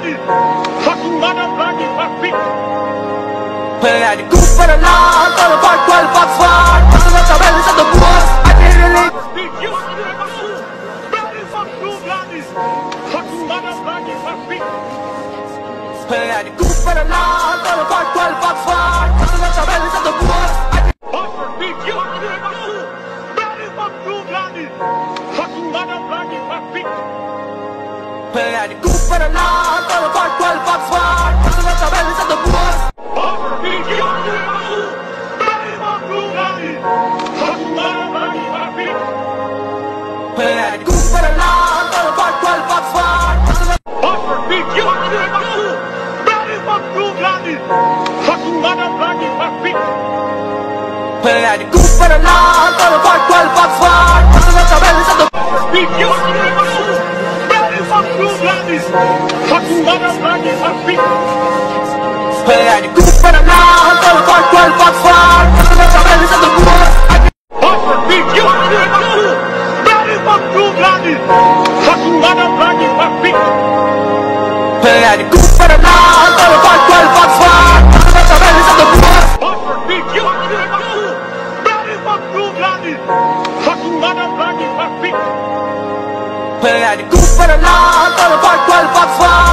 brandy. Fucking mother brandy, fuck bitch. Pulling out the goose for the law, I'm I didn't really Did you see the shoe? Brandy fuck two Fucking mother brandy, fuck bitch Pulling out the goose for the law, I'm I didn't Buffer, did you see the shoe? Brandy fuck two Fucking mother brandy, Play at the goose for the todo por 12 Fox Ford Passing the bellies of the me Play at the goose for the alarm, 12 Fox Ford Passing up Buster speak you Bloody fuck you bloody Fuck you mother bloody fuck me Play at the goose for the alarm, todo 12 Fox you bloody Fuck you mother bloody fuck me Play at the goose for the alarm, todo por 12 Fox Ford Passing up the bellies of the boys I Buster speak you fuck you Fuck you mother bloody fuck me Play at the goose for the alarm, todo por 12 Fox Ford Passing up the bellies of the boys Buster speak you fuck you bloody Fuck you mother bloody fuck me Play at the goose for the alarm, todo por 12 Fox Ford